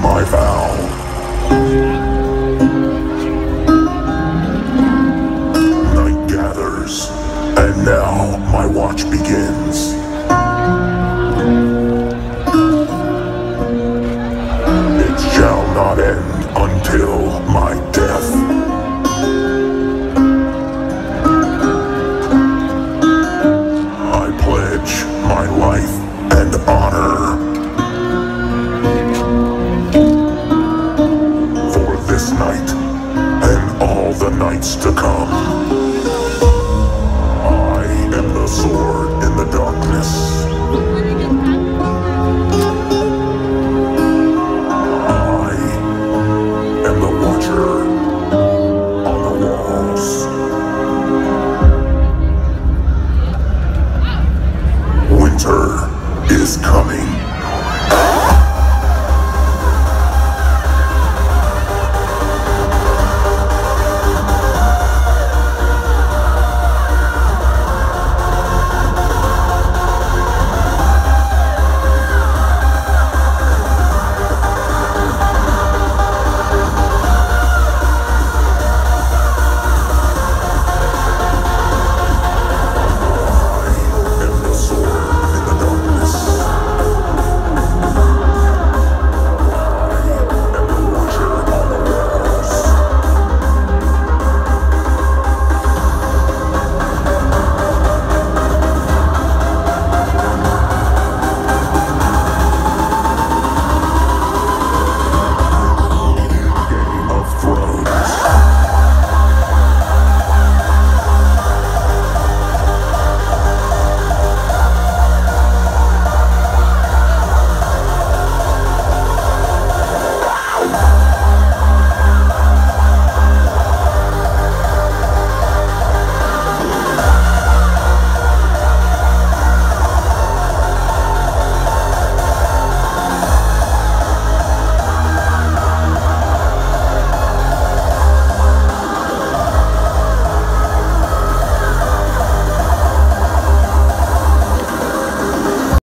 my vow. Night gathers, and now my watch begins. It shall not end until my the nights to come.